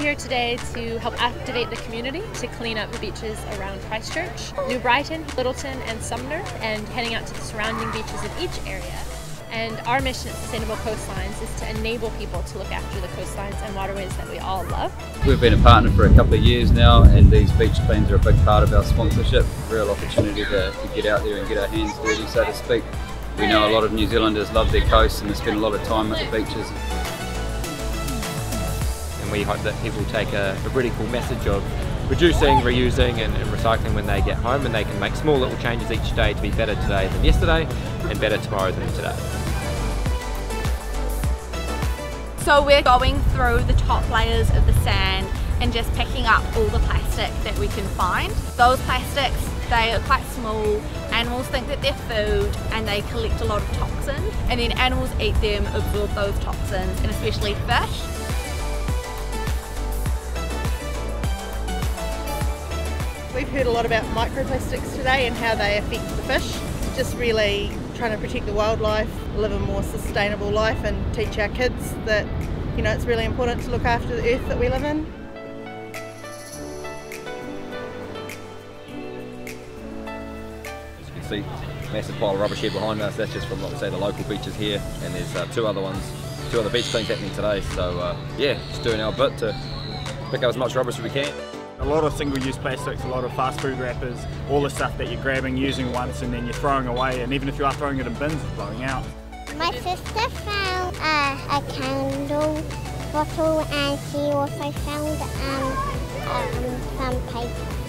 here today to help activate the community to clean up the beaches around Christchurch, New Brighton, Lyttelton, and Sumner, and heading out to the surrounding beaches of each area. And our mission at Sustainable Coastlines is to enable people to look after the coastlines and waterways that we all love. We've been a partner for a couple of years now, and these beach cleans are a big part of our sponsorship. Real opportunity to, to get out there and get our hands dirty, so to speak. We know a lot of New Zealanders love their coasts and they spend a lot of time at the beaches. We hope that people take a, a really cool message of reducing, reusing and, and, recycling when they get home and they can make small little changes each day to be better today than yesterday and better tomorrow than today. So we're going through the top layers of the sand and just picking up all the plastic that we can find. Those plastics, they are quite small, animals think that they're food and they collect a lot of toxins and then animals eat them, absorb those toxins and especially fish. We've heard a lot about microplastics today and how they affect the fish. Just really trying to protect the wildlife, live a more sustainable life and teach our kids that you know it's really important to look after the earth that we live in. As you can see, massive pile of rubbish here behind us. That's just from, like say, the local beaches here, and there's uh, two other ones, two other beach cleans happening today. So uh, yeah, just doing our bit to pick up as much rubbish as we can. A lot of single-use plastics, a lot of fast food wrappers, all the stuff that you're grabbing, using once and then you're throwing away and even if you are throwing it in bins, it's blowing out. My sister found uh, a candle bottle and she also found um, um, some paper.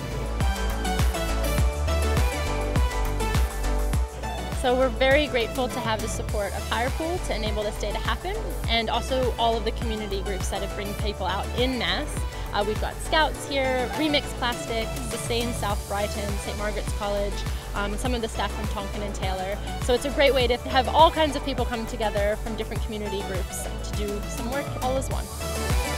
So we're very grateful to have the support of Hirepool to enable this day to happen and also all of the community groups that have bring people out in mass. Uh, we've got Scouts here, Remix Plastic, Sustain South Brighton, St. Margaret's College, um, some of the staff from Tonkin and Taylor. So it's a great way to have all kinds of people come together from different community groups to do some work all as one.